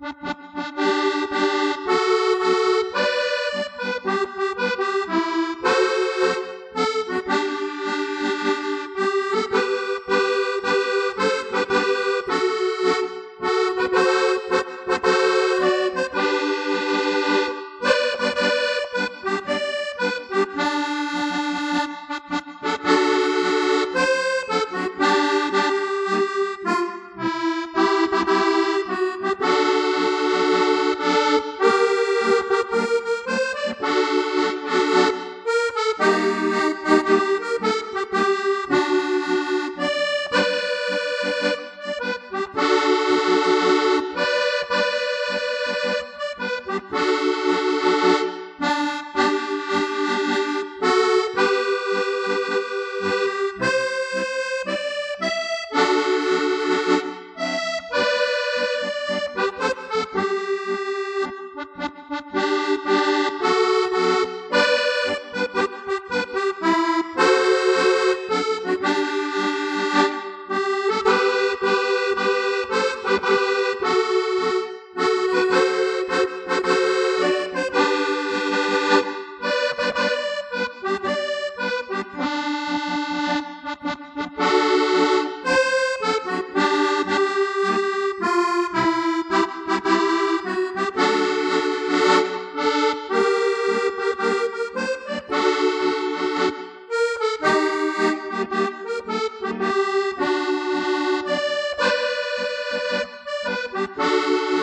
Thank you. Música